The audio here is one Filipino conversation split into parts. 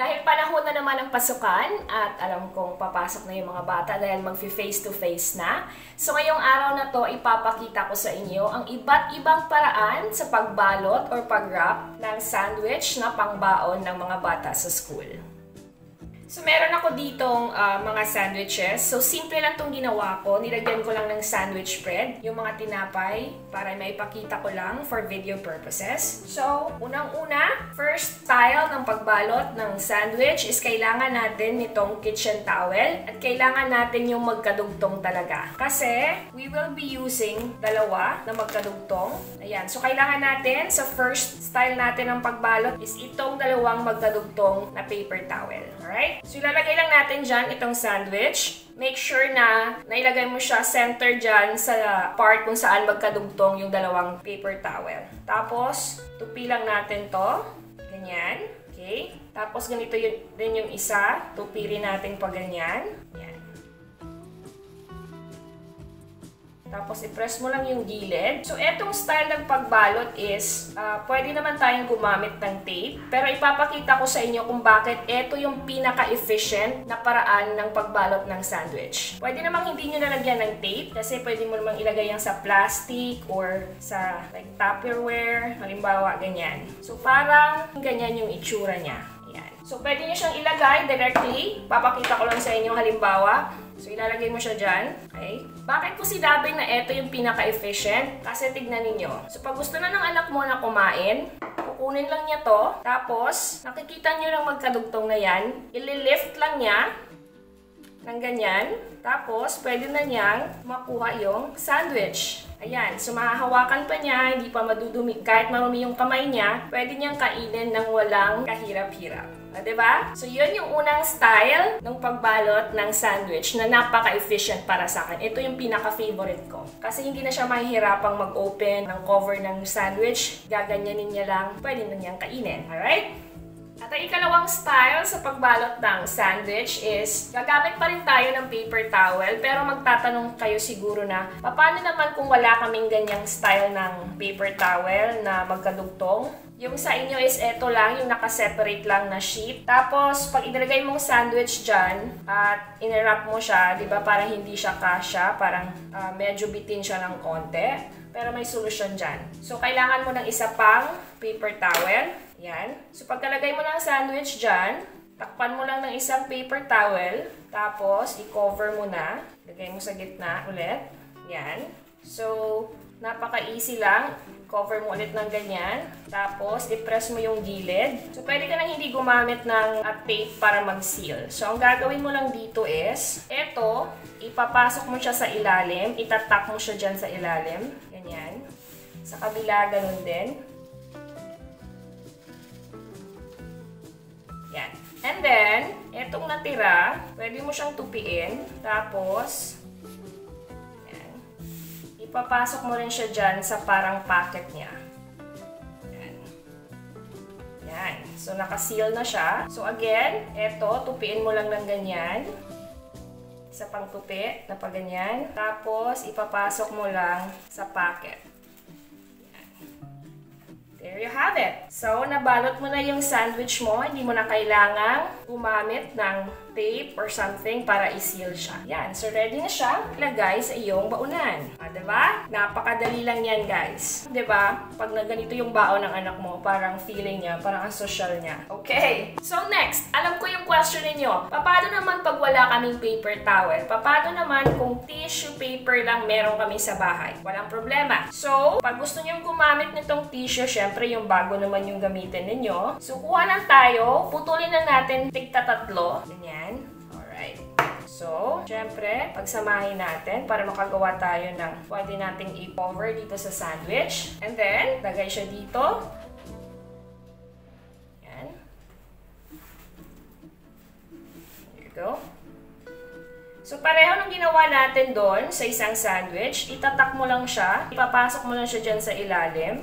Dahil panahon na naman ng pasukan at alam kong papasok na yung mga bata dahil mag-face to face na. So ngayong araw na to, ipapakita ko sa inyo ang iba't ibang paraan sa pagbalot or pag-wrap ng sandwich na pangbaon ng mga bata sa school. So, meron ako ditong uh, mga sandwiches. So, simple lang itong ginawa ko. Nilagyan ko lang ng sandwich bread, yung mga tinapay, para may ipakita ko lang for video purposes. So, unang-una, first style ng pagbalot ng sandwich is kailangan natin nitong kitchen towel at kailangan natin yung magkadugtong talaga. Kasi, we will be using dalawa na magkadugtong. Ayan. So, kailangan natin sa first style natin ng pagbalot is itong dalawang magkadugtong na paper towel. Alright? So, ilalagay lang natin dyan itong sandwich. Make sure na nailagay mo siya center dyan sa part kung saan magkadugtong yung dalawang paper towel. Tapos, tupi lang natin to. Ganyan. Okay? Tapos, ganito yun, din yung isa. Tupi rin natin pa ganyan. Yan. Tapos, i-press mo lang yung gilid. So, etong style ng pagbalot is, uh, pwede naman tayong gumamit ng tape. Pero ipapakita ko sa inyo kung bakit ito yung pinaka-efficient na paraan ng pagbalot ng sandwich. Pwede namang hindi nyo nalagyan ng tape kasi pwede mo namang ilagay yan sa plastic or sa like Tupperware, halimbawa ganyan. So, parang ganyan yung itsura niya. Ayan. So, pwede nyo siyang ilagay directly. Papakita ko lang sa inyo halimbawa. So, ilalagay mo siya dyan. Okay? Bakit ko sinabi na ito yung pinaka-efficient? Kasi tignan ninyo. So, pag gusto na ng anak mo na kumain, kukunin lang niya to. Tapos, nakikita nyo lang magkadugtong na yan. Ililift lang niya ng ganyan. Tapos, pwede na niyang makuha yung sandwich. Ayan, so mahahawakan pa niya, hindi pa madudumi. Kahit marumi yung kamay niya, pwede niyang kainin ng walang kahirap-hirap. O, diba? So, yun yung unang style ng pagbalot ng sandwich na napaka-efficient para sa akin. Ito yung pinaka-favorite ko. Kasi hindi na siya mahihirapang mag-open ng cover ng sandwich. Gaganyanin niya lang, pwede na niyang kainin. Alright? At ang ikalawang style sa pagbalot ng sandwich is, gagamit pa rin tayo ng paper towel, pero magtatanong kayo siguro na, paano naman kung wala kaming ganyang style ng paper towel na magkadugtong? Yung sa inyo is eto lang, yung nakaseparate lang na sheet. Tapos, pag inilagay mong sandwich dyan, at inirap mo siya, di ba, parang hindi siya kasha, parang uh, medyo bitin siya ng konti. Pero may solusyon dyan. So, kailangan mo ng isa pang paper towel. Yan. So, pagkalagay mo ng sandwich dyan, takpan mo lang ng isang paper towel, tapos i-cover mo na. Lagay mo sa gitna ulit. Yan. So, napaka-easy lang. Cover mo ulit ng ganyan. Tapos, i-press mo yung gilid. So, pwede ka nang hindi gumamit ng uh, tape para mag-seal. So, ang gagawin mo lang dito is, eto, ipapasok mo siya sa ilalim. Itatak mo siya dyan sa ilalim. Ganyan. Sa kabila, ganun din. And then, etong natira, pwede mo siyang tupiin. Tapos, yan, ipapasok mo rin siya dyan sa parang packet niya. Yan. Yan. So, nakaseal na siya. So, again, eto, tupiin mo lang ng ganyan. Isa pang tupi na pa ganyan. Tapos, ipapasok mo lang sa packet. There you have it. So, nabalot mo na yung sandwich mo. Hindi mo na kailangang gumamit ng tape or something para i-seal siya. Yan. So, ready na siya ilagay sa iyong baunan. Ah, diba? Napakadali lang yan, guys. Diba? Pag na ganito yung baon ng anak mo, parang feeling niya, parang ang social niya. Okay. So, next. Alam ko yung question ninyo. Paano naman pag wala kaming paper towel? Paano naman kung tissue paper lang meron kami sa bahay? Walang problema. So, pag gusto niyo gumamit nitong tissue, syempre yung bago naman yung gamitin ninyo. So, kuha lang tayo. Putulin na natin tigta tatlo. Ganyan. Alright. So, syempre, pagsamahin natin para makagawa tayo ng pwede nating i-cover dito sa sandwich. And then, lagay siya dito. Ayan. There you go. So, pareho ng ginawa natin doon sa isang sandwich. Itatak mo lang siya. Ipapasok mo lang siya dyan sa ilalim.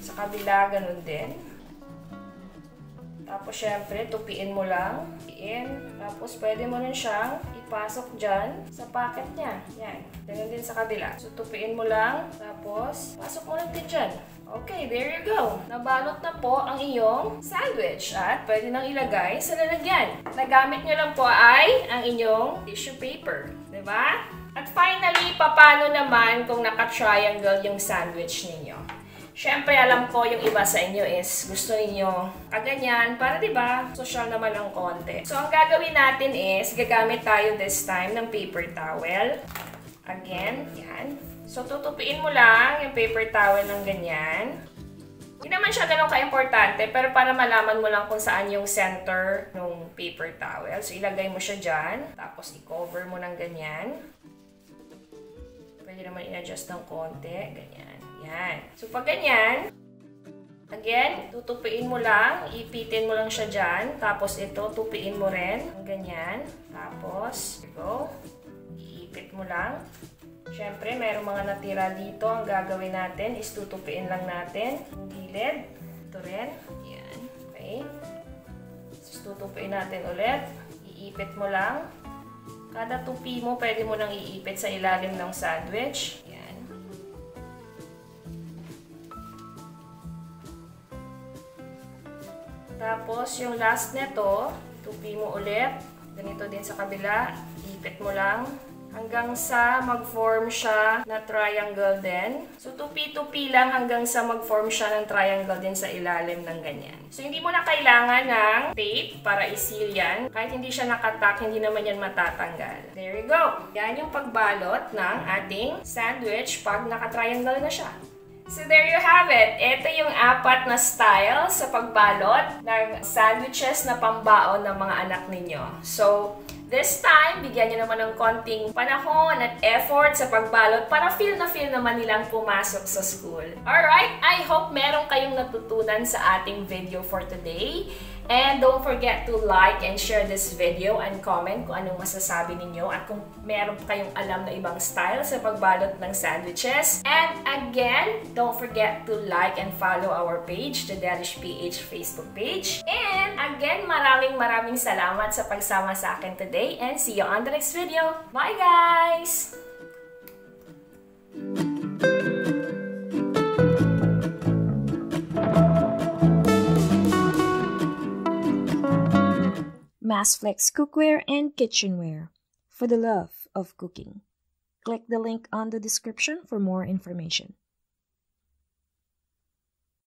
Sa kabila, ganun din. Tapos, syempre, tupiin mo lang. Tupiin. Tapos, pwede mo rin siyang ipasok dyan sa pocket niya. Yan. Ganyan din sa kabila. So, tupiin mo lang. Tapos, pasok mo lang din dyan. Okay, there you go. Nabalot na po ang iyong sandwich at pwede nang ilagay sa lalagyan. Nagamit nyo lang po ay ang inyong tissue paper. ba? Diba? At finally, papano naman kung naka-triangle yung sandwich ninyo? Siyempre, alam ko yung iba sa inyo is gusto niyo kaganyan para 'di ba? Social naman ang konti. So, ang gagawin natin is gagamit tayo this time ng paper towel. Again, yan. So, tutupiin mo lang yung paper towel ng ganyan. Hindi naman siya ganun ka-importante, pero para malaman mo lang kung saan yung center ng paper towel. So, ilagay mo siya dyan. Tapos, i-cover mo ng ganyan. Pwede naman in-adjust ng konti. Ganyan. Yan. So, pag ganyan, again, tutupiin mo lang, ipitin mo lang siya dyan. Tapos, ito, tupiin mo rin. Ganyan. Tapos, go. Iipit mo lang. Siyempre, mayroong mga natira dito. Ang gagawin natin is tutupiin lang natin. Yung gilid. Ito rin. Yan. Okay. So, tutupiin natin ulit. Iipit mo lang. Kada tupi mo, pwede mo lang iipit sa ilalim ng sandwich. Tapos, yung last neto, tupi mo ulit. Ganito din sa kabila. Ipit mo lang hanggang sa mag-form siya na triangle din. So, tupi-tupi lang hanggang sa mag-form siya ng triangle din sa ilalim ng ganyan. So, hindi mo na kailangan ng tape para isil yan. Kahit hindi siya nakatak, hindi naman yan matatanggal. There you go. Yan yung pagbalot ng ating sandwich pag naka-triangle na siya. So there you have it. Ito yung apat na style sa pagbalot ng sandwiches na pambaon ng mga anak ninyo. So, this time, bigyan nyo naman ng konting panahon at effort sa pagbalot para feel na feel naman nilang pumasok sa school. Alright, I hope meron kayong natutunan sa ating video for today. And don't forget to like and share this video and comment kung anong masasabi ninyo at kung meron kayong alam na ibang style sa pagbalot ng sandwiches. And again, don't forget to like and follow our page, the Delish PH Facebook page. And again, maraming maraming salamat sa pagsama sa akin today and see you on the next video. Bye guys! Massflex cookware and kitchenware for the love of cooking. Click the link on the description for more information.